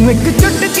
ਤੂੰ ਇੱਕ ਚੁਟਕੀ